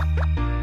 you